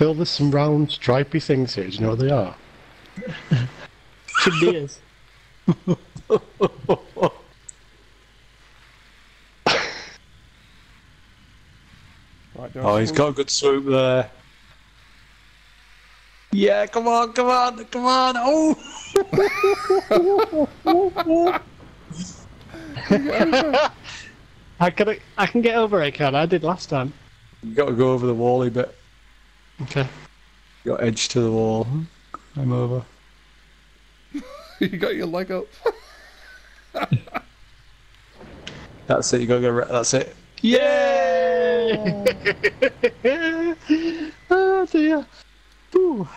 Phil, there's some round, stripy things here. Do you know what they are? Chindias. Right, Oh, he's got a good swoop there. Yeah, come on, come on, come on. Oh! I can I can get over it, can I? I did last time. You got to go over the wally bit. Okay. You got edge to the wall. I'm over. you got your leg up. That's it. You got to go. Re- that's it. Yay! oh dear. Ooh.